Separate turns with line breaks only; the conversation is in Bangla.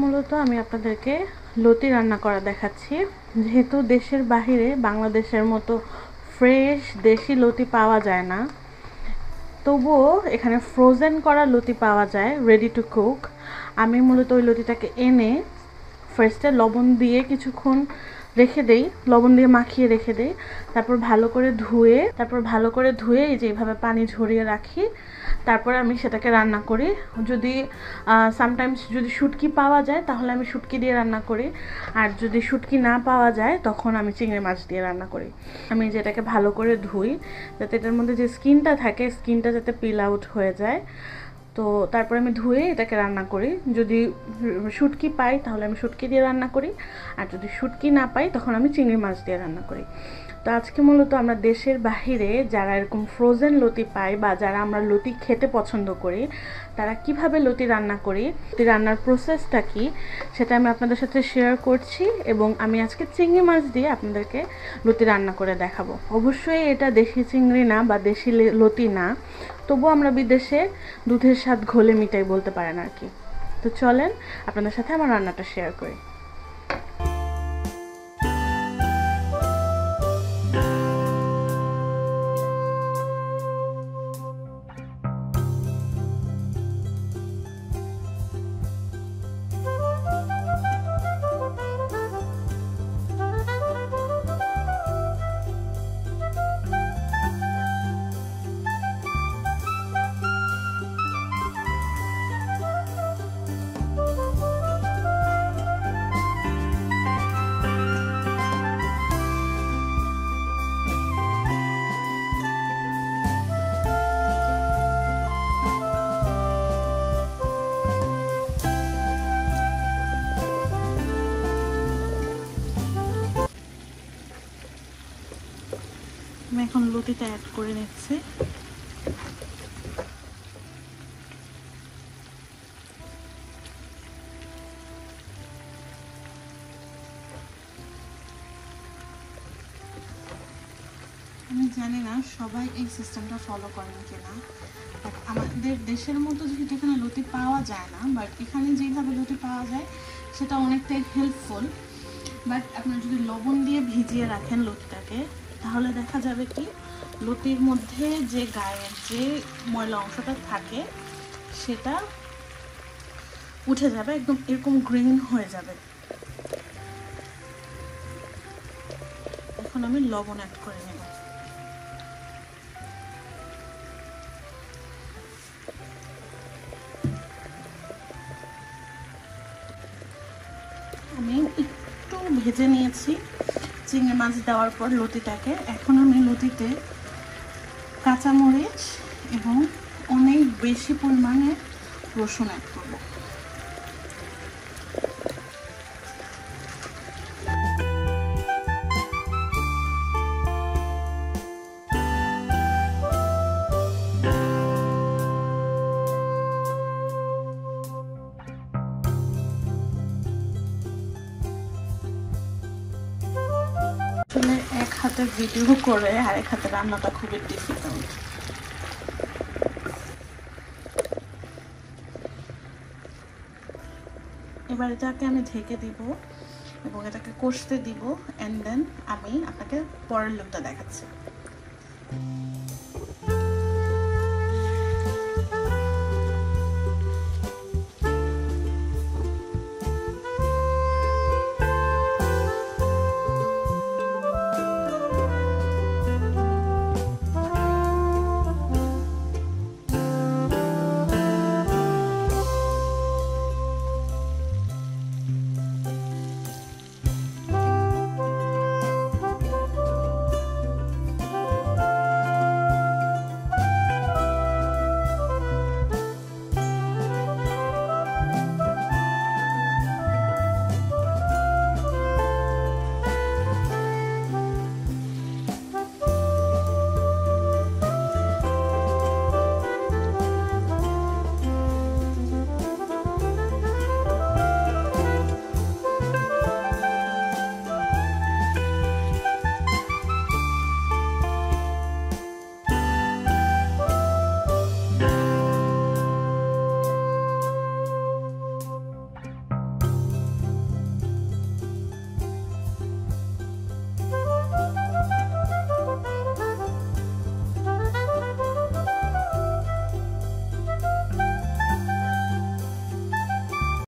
মূলত আমি আপনাদেরকে লতি রান্না করা দেখাচ্ছি। যেহেতু দেশের বাহিরে বাংলাদেশের মতো ফ্রেশ দেশি লতি পাওয়া যায় না, তবুও এখানে ফ্রোজেন করা লতি পাওয়া যায় রেডি টু কুক আমি মূলত ওই লতিটাকে এনে ফার্স্টে লবণ দিয়ে কিছুক্ষণ রেখে দেই, লবণ দিয়ে মাখিয়ে রেখে দেই। তারপর ভালো করে ধুয়ে, তারপর ভালো করে ধুয়ে এই যে এইভাবে পানি ঝরিয়ে রাখি। তারপরে আমি সেটাকে রান্না করি। যদি সামটাইমস যদি শুটকি পাওয়া যায়, তাহলে আমি শুটকি দিয়ে রান্না করি। আর যদি শুটকি না পাওয়া যায়, তখন আমি চিংড়ি মাছ দিয়ে রান্না করি। আমি যেটাকে ভালো করে ধুই, যাতে এটার মধ্যে যে স্কিনটা থাকে স্কিনটা যাতে পিল আউট হয়ে যায়। তো তারপরে আমি ধুয়ে এটাকে রান্না করি। যদি শুটকি পাই তাহলে আমি শুটকি দিয়ে রান্না করি। আর যদি শুটকি না পাই তখন আমি চিংড়ি মাছ দিয়ে রান্না করি। তো আজকে মূলত আমরা দেশের বাহিরে যারা এরকম ফ্রোজেন লতি পাই বা যারা আমরা লতি খেতে পছন্দ করি, তারা কীভাবে লতি রান্না করি, লতি রান্নার প্রসেসটা কি, সেটা আমি আপনাদের সাথে শেয়ার করছি এবং আমি আজকে চিংড়ি মাছ দিয়ে আপনাদেরকে লতি রান্না করে দেখাবো। অবশ্যই এটা দেশি চিংড়ি না বা দেশি লতি না তবু আমরা বিদেশে দুধের স্বাদ ঘোলে মিটাই বলতে পারেন আর কি। তো চলেন আপনাদের সাথে আমার রান্নাটা শেয়ার করি। আমি এখন লতিটা অ্যাড করে নিচ্ছি। আমি জানি না সবাই এই সিস্টেমটা ফলো করেন কিনা আমাদের দেশের মতো যেহেতু এখানে লতি পাওয়া যায় না বাট এখানে যেভাবে লতি পাওয়া যায়, সেটা অনেকটাই হেল্পফুল বাট আপনার যদি লবণ দিয়ে ভিজিয়ে রাখেন লতিটাকে তাহলে দেখা যাবে কি, লতির মধ্যে যে গায়ের যে ময়লা অংশটা থাকে, সেটা উঠে যাবে, একদম এরকম গ্রিন হয়ে যাবে। এখন আমি লবণ অ্যাড করে নেব। আমি একটু ভেজে নিয়েছি। চিংড়ি মাছ দেওয়ার পর লতিটাকে। এখন আমি লতিতে কাঁচামরিচ এবং অনেক বেশি পরিমাণে রসুন অ্যাড করব। আসলে এক হাতে ভিডিও করে আরেক হাতে রান্নাটা খুবই ডিফিকাল্ট এবার এটাকে আমি ঢেকে দিব এবং এটাকে কষতে দিব অ্যান্ড দেন আমি আপনাকে পরের লোকটা দেখাচ্ছি।